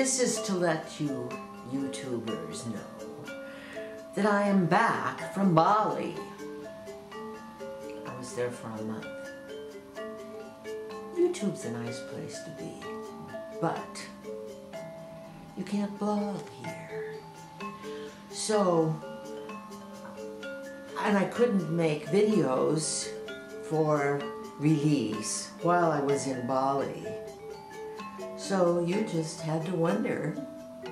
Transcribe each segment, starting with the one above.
This is to let you YouTubers know that I am back from Bali. I was there for a month. YouTube's a nice place to be, but you can't blog here. So, and I couldn't make videos for release while I was in Bali. So you just had to wonder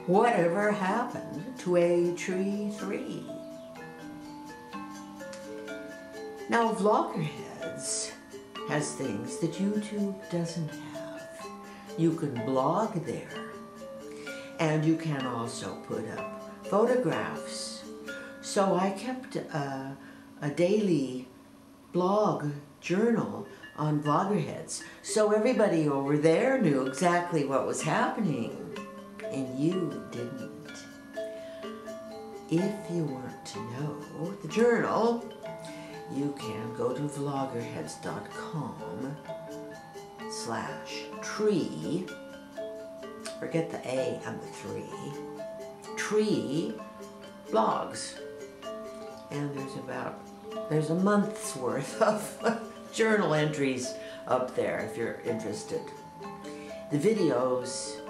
whatever happened to A Tree 3. Now Vloggerheads has things that YouTube doesn't have. You can blog there and you can also put up photographs. So I kept a, a daily blog journal on Vloggerheads. So everybody over there knew exactly what was happening, and you didn't. If you want to know the journal, you can go to vloggerheads.com slash tree, forget the A and the three, tree blogs. And there's about, there's a month's worth of journal entries up there if you're interested. The videos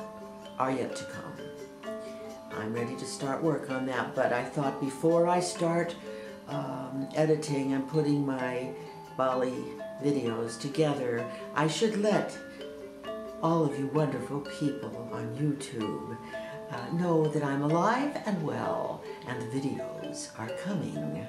are yet to come. I'm ready to start work on that, but I thought before I start um, editing and putting my Bali videos together, I should let all of you wonderful people on YouTube uh, know that I'm alive and well and the videos are coming.